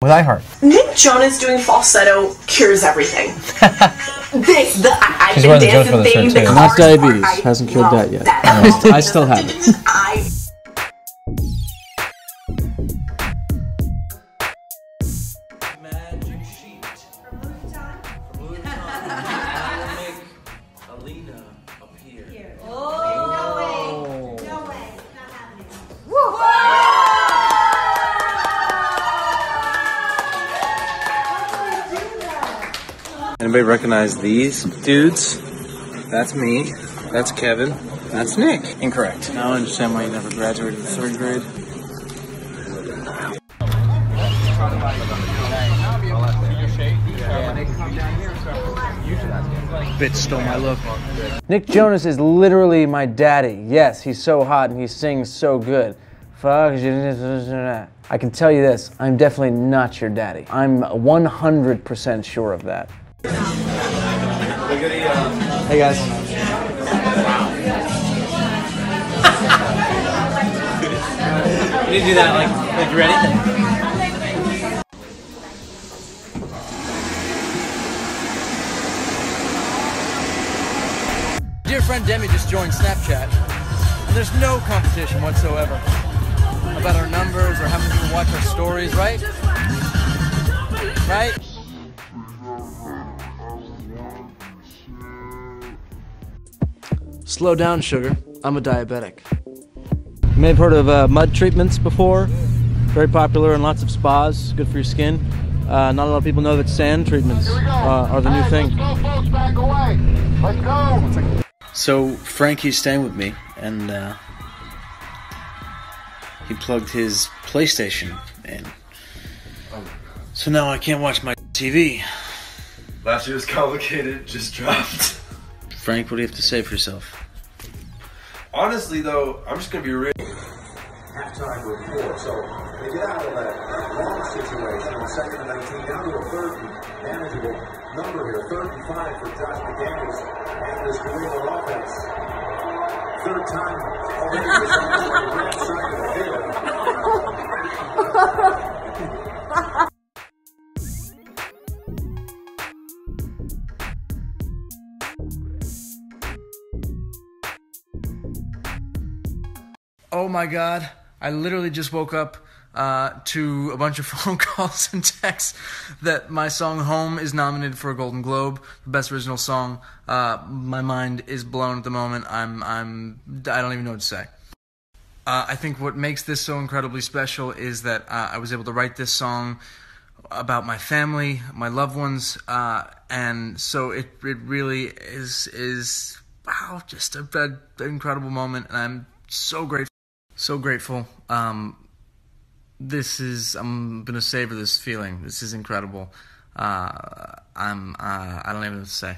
with iHeart. Nick Jonas doing falsetto cures everything. this, the I, She's I've wearing been the Jonas dancing Brothers thing, shirt, the too. cars Not part, diabetes. Hasn't killed that yet. that- I I still have it. Anybody recognize these dudes? That's me. That's Kevin. That's Nick. Incorrect. Now I understand why you never graduated third grade. Bitch stole my look. Nick Jonas is literally my daddy. Yes, he's so hot and he sings so good. Fuck you. I can tell you this, I'm definitely not your daddy. I'm 100% sure of that. Hey guys. You need to do that like, like you ready? Dear friend Demi just joined Snapchat, and there's no competition whatsoever about our numbers or how many people watch our stories, right? Right? Slow down, sugar. I'm a diabetic. You may have heard of uh, mud treatments before. Very popular in lots of spas. Good for your skin. Uh, not a lot of people know that sand treatments uh, are the new thing. So Frankie's staying with me, and uh, he plugged his PlayStation in. So now I can't watch my TV. Last year was complicated just dropped. Frank, what do you have to say for yourself? Honestly, though, I'm just gonna be real. halftime four. So they get out of that long situation, on second and 19, down to a third and manageable number here. Third and five for Josh McDaniels and this New England offense. Third time already. Oh my god, I literally just woke up uh, to a bunch of phone calls and texts that my song Home is nominated for a Golden Globe, the best original song. Uh, my mind is blown at the moment. I'm, I'm, I don't even know what to say. Uh, I think what makes this so incredibly special is that uh, I was able to write this song about my family, my loved ones, uh, and so it it really is is wow, just a, a incredible moment, and I'm so grateful, so grateful. Um, this is I'm gonna savor this feeling. This is incredible. Uh, I'm uh, I don't even know what to say.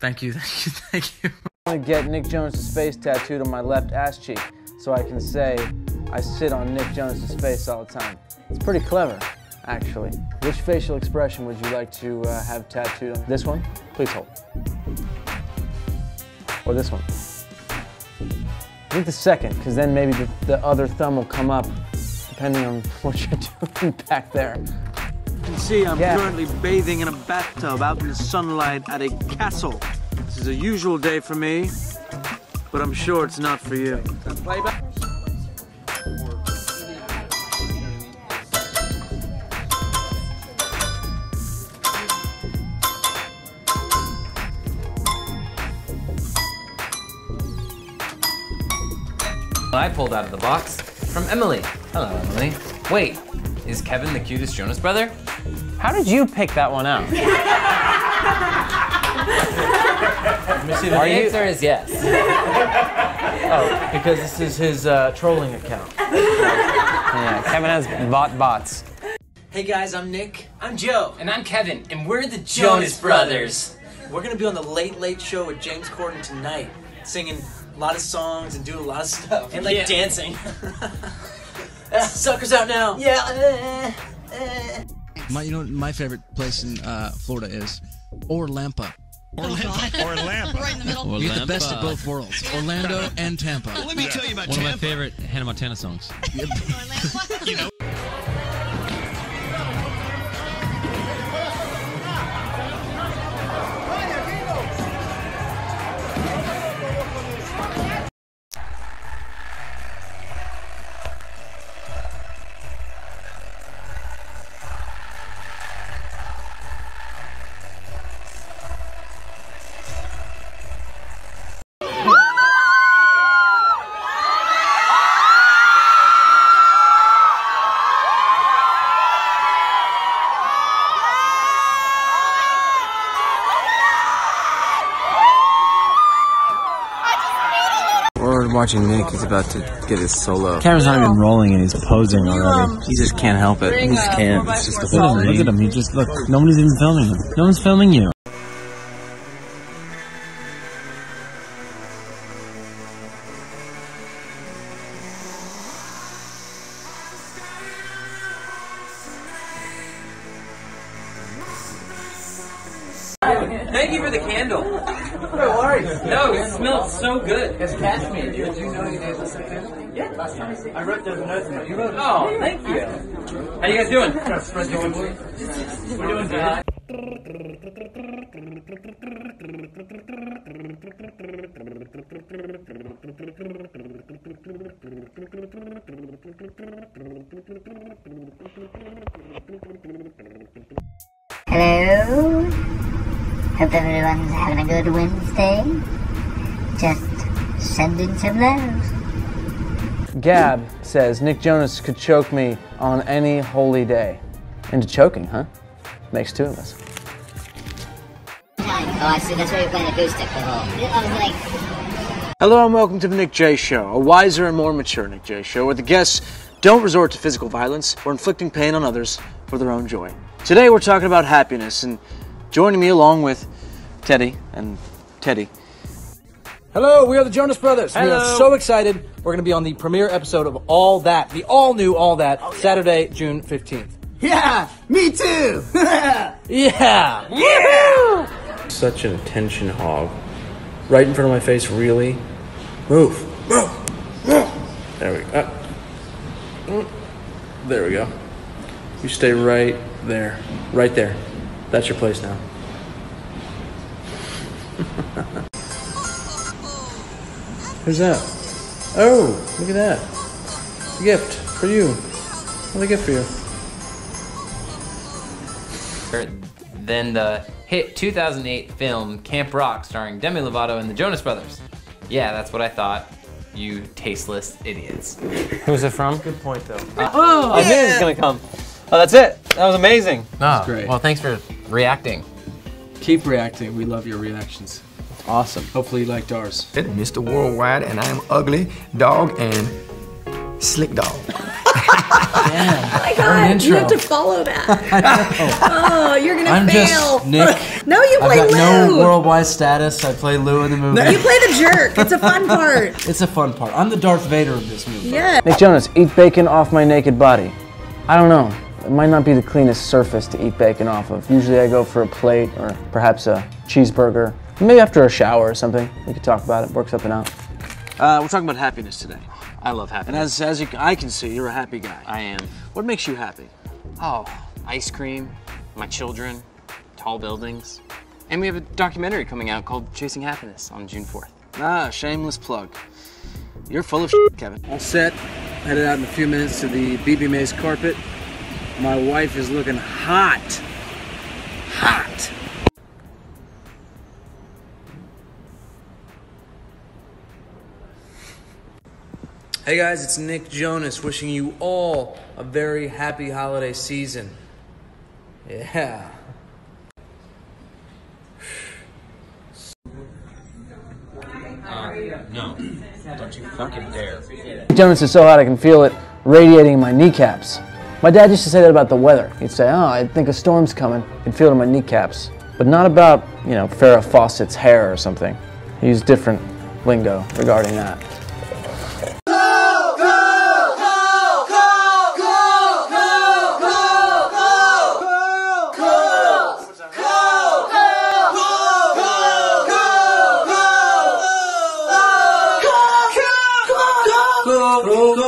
Thank you, thank you, thank you. I want to get Nick Jonas' face tattooed on my left ass cheek so I can say I sit on Nick Jonas' face all the time. It's pretty clever, actually. Which facial expression would you like to uh, have tattooed on? This one? Please hold. Or this one? I think the second, because then maybe the, the other thumb will come up depending on what you're doing back there. You can see I'm Yeah. currently bathing in a bathtub out in the sunlight at a castle. This is a usual day for me, but I'm sure it's not for you. I pulled out of the box from Emily. Hello, Emily. Wait, is Kevin the cutest Jonas brother? How did you pick that one out? The Are you- answer is yes. Oh, because this is his uh, trolling account. yeah, Kevin has bot bots. Hey guys, I'm Nick. I'm Joe. And I'm Kevin, and we're the Jonas Jonas Brothers. We're gonna be on the Late Late Show with James Corden tonight, singing a lot of songs and doing a lot of stuff. And like Yeah. dancing. Suckers out now. Yeah. My, you know, my favorite place in uh, Florida is Orlampa. Orlampa. Orlampa. Right in the middle. You get the best of both worlds, Orlando and Tampa. Well, let me tell you about One of my favorite Hannah Montana songs. watching Nick. He's about to get his solo. Camera's not even rolling and he's posing already. He just can't help it. He just can't. It's just the Look at him, look at him. He just look. Nobody's even filming him. No one's filming you. Thank you for the candle. No, worries. No, it smells so good. It's cashmere. Did you know you did this Yeah, last time I wrote those notes. You wrote. Oh, thank you. How you guys doing? We're doing good. Hello. Hope everyone's having a good Wednesday. Just sending some love. Gab says Nick Jonas could choke me on any holy day. Into choking, huh? Makes two of us. Oh, I see. That's why you're playing acoustic the whole. I was like, Hello and welcome to the Nick J Show, a wiser and more mature Nick J Show, where the guests don't resort to physical violence or inflicting pain on others for their own joy. Today we're talking about happiness, and joining me along with Teddy and Teddy. Hello, we are the Jonas Brothers. We are so excited. We're going to be on the premiere episode of All That, the all new All That, Saturday, June 15th. Yeah, me too. Yeah! Yeah! Such an attention hog. Right in front of my face, really? Move. Move. Move. There we go. Mm. There we go. You stay right there. Right there. That's your place now. Who's that? Oh, look at that. A gift for you. What a gift for you. Then the hit 2008 film Camp Rock starring Demi Lovato and the Jonas Brothers. Yeah, that's what I thought. You tasteless idiots. Who's it from? Good point, though. Oh, I knew it was gonna come. Oh, that's it. That was amazing. Oh, great. Well, thanks for reacting. Keep reacting. We love your reactions. Awesome. Hopefully you liked ours. Mr. Worldwide, and I'm ugly dog and slick dog. Oh my god, you have to follow that. oh, you're gonna I'm fail. just Nick. no, you play I've play got no worldwide status. I play Lou in the movie. No, you play the jerk. It's a fun part. It's a fun part. I'm the Darth Vader of this movie. Yeah. Nick Jonas, eat bacon off my naked body. I don't know. It might not be the cleanest surface to eat bacon off of. Usually I go for a plate or perhaps a cheeseburger. Maybe after a shower or something. We could talk about it. Works up and out. Uh, we're talking about happiness today. I love And happiness. as, as you, I can see, you're a happy guy. I am. What makes you happy? Oh, ice cream, my children, tall buildings. And we have a documentary coming out called Chasing Happiness on June 4th. Ah, shameless plug. You're full of shit, Kevin. All set. Headed out in a few minutes to the BBMAs carpet. My wife is looking hot. Hot. Hey guys, it's Nick Jonas wishing you all a very happy holiday season. Yeah. No. Don't you fucking dare. Jonas is so hot I can feel it radiating in my kneecaps. My dad used to say that about the weather. He'd say, oh, I think a storm's coming. He'd feel it in my kneecaps. But not about, you know, Farrah Fawcett's hair or something. He used different lingo regarding that. Go, go, go,